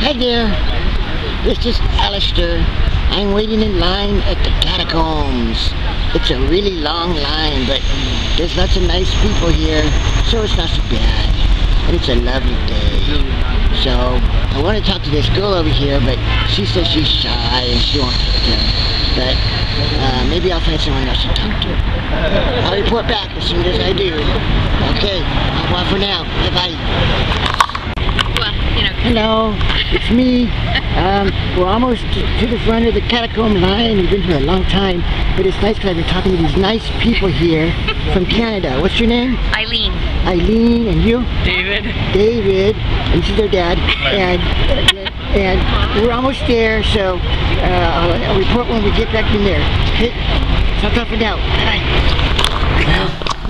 Hi there. This is Alester. I'm waiting in line at the catacombs. It's a really long line, but there's lots of nice people here, so it's not so bad. And it's a lovely day. So I want to talk to this girl over here, but she says she's shy and she won't talk to her. But uh, maybe I'll find someone else to talk to. I'll report back as soon as I do. Okay, revoir for now. Bye-bye. Well, you know, Hello, it's me. Um, we're almost to, to the front of the catacomb line. We've been here a long time, but it's nice because I've been talking to these nice people here from Canada. What's your name? Eileen. Eileen, and you? David. David, and this is their dad, and and we're almost there. So uh, I'll, I'll report when we get back in there. Okay, so tough for now. Bye.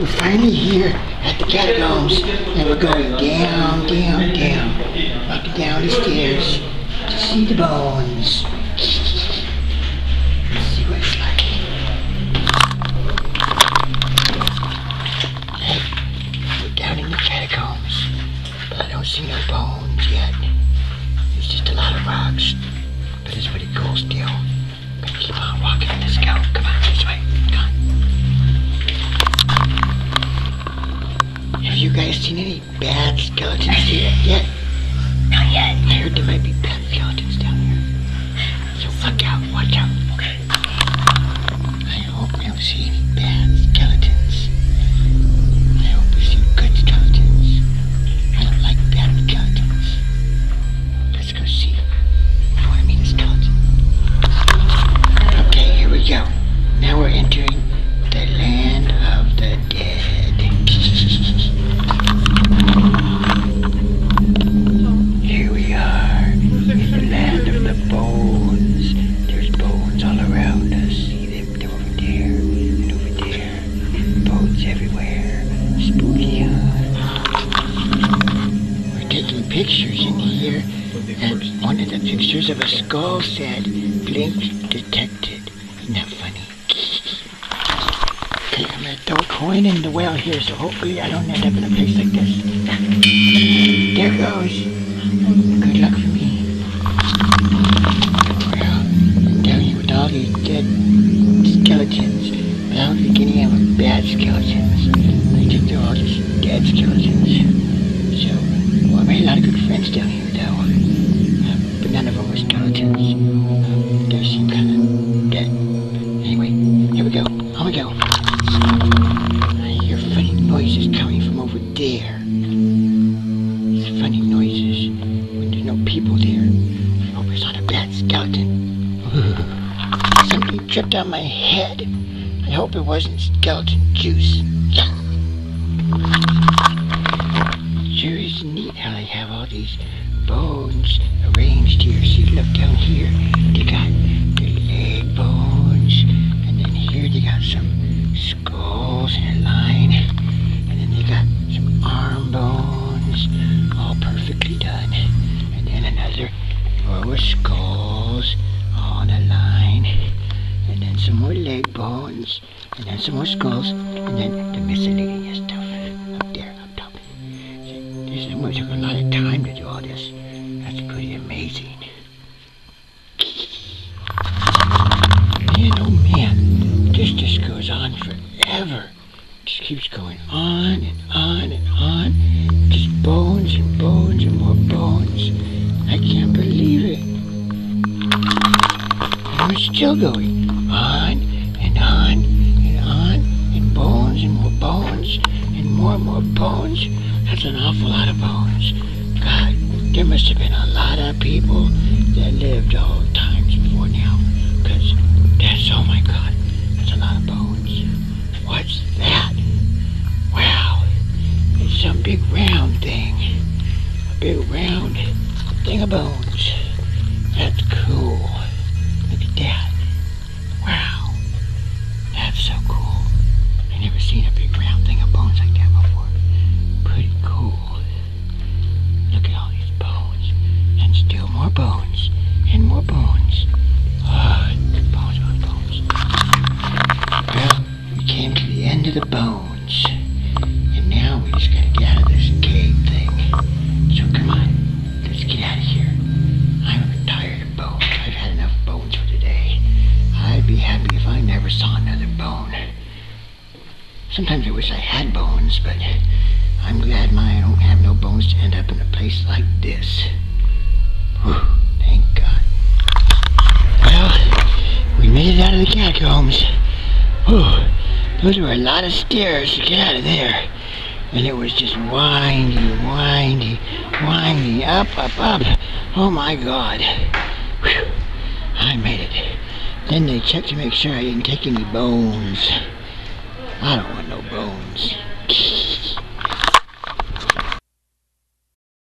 We're finally here at the catacombs, and we're going down, down, down, up and down the stairs to see the bones. Have you guys seen any bad skeletons here yet? Not yet. I heard there might be bad pictures in here, and one of the pictures of a skull said, blink detected. Isn't that funny? Okay, I'm gonna throw a coin in the well here, so hopefully I don't end up in a place like this. There goes. Good luck for me. Well, I'm telling you, with all these dead skeletons, I don't think any of them are bad skeletons. I think they're all just dead skeletons. On we go. I hear funny noises coming from over there. It's funny noises when there's no people there. I hope it's not a bad skeleton. Something dripped on my head. I hope it wasn't skeleton juice. Sure is neat how they have all these bones arranged here. See, look down here. They got the leg bones, here got some skulls in a line, and then you got some arm bones, all perfectly done, and then another row of skulls on a line, and then some more leg bones, and then some more skulls, and then the miscellaneous stuff up there, up top. This took a lot of time to do all this. That's pretty amazing. Still going on and on and on and bones and more bones and more and more bones. That's an awful lot of bones. God, there must have been a lot of people that lived all times before now. Because that's, oh my God, that's a lot of bones. What's that? Wow, it's some big round thing. A big round thing of bones. That's cool. Into the bones. And now we just gotta get out of this cave thing. So come on, let's get out of here. I'm tired of bones. I've had enough bones for today. I'd be happy if I never saw another bone. Sometimes I wish I had bones, but I'm glad my I don't have no bones to end up in a place like this. Whew, thank God. Well, we made it out of the catacombs. Whew those were a lot of stairs to get out of there. And it was just windy, windy, windy, up, up, up. Oh my God. Whew, I made it. Then they checked to make sure I didn't take any bones. I don't want